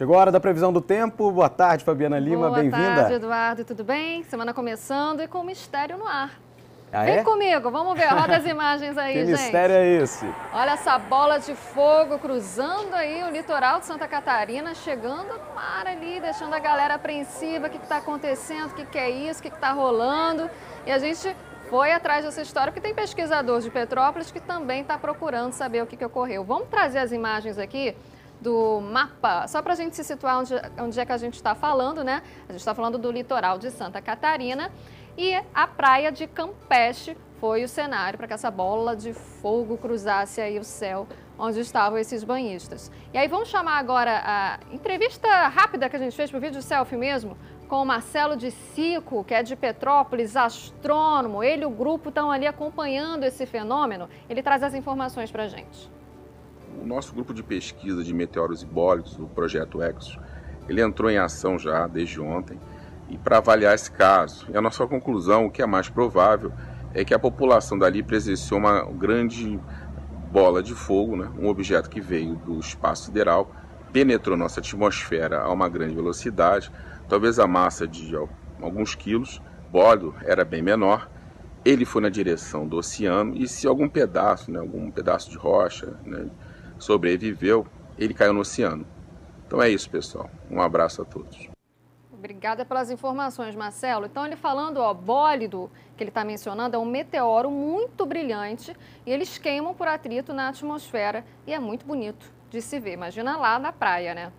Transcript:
Chegou a hora da previsão do tempo. Boa tarde, Fabiana Lima, bem-vinda. Boa tarde, Eduardo, tudo bem? Semana começando e com mistério no ar. Ah, Vem é? comigo, vamos ver, roda as imagens aí, que gente. Que mistério é esse? Olha essa bola de fogo cruzando aí o litoral de Santa Catarina, chegando no mar ali, deixando a galera apreensiva, o que está acontecendo, o que, que é isso, o que está rolando. E a gente foi atrás dessa história, porque tem pesquisador de Petrópolis que também está procurando saber o que, que ocorreu. Vamos trazer as imagens aqui do mapa, só para a gente se situar onde, onde é que a gente está falando, né? A gente está falando do litoral de Santa Catarina e a praia de Campeche foi o cenário para que essa bola de fogo cruzasse aí o céu onde estavam esses banhistas. E aí vamos chamar agora a entrevista rápida que a gente fez para o vídeo selfie mesmo, com o Marcelo de Sico, que é de Petrópolis, astrônomo. Ele e o grupo estão ali acompanhando esse fenômeno. Ele traz as informações para a gente. O nosso grupo de pesquisa de meteoros e bólidos, o Projeto Exos, ele entrou em ação já desde ontem e para avaliar esse caso. E a nossa conclusão, o que é mais provável, é que a população dali presenciou uma grande bola de fogo, né? um objeto que veio do espaço sideral, penetrou nossa atmosfera a uma grande velocidade, talvez a massa de alguns quilos, bólido era bem menor, ele foi na direção do oceano e se algum pedaço, né, algum pedaço de rocha né, sobreviveu, ele caiu no oceano. Então é isso, pessoal. Um abraço a todos. Obrigada pelas informações, Marcelo. Então, ele falando, ó, bólido, que ele está mencionando, é um meteoro muito brilhante e eles queimam por atrito na atmosfera e é muito bonito de se ver. Imagina lá na praia, né?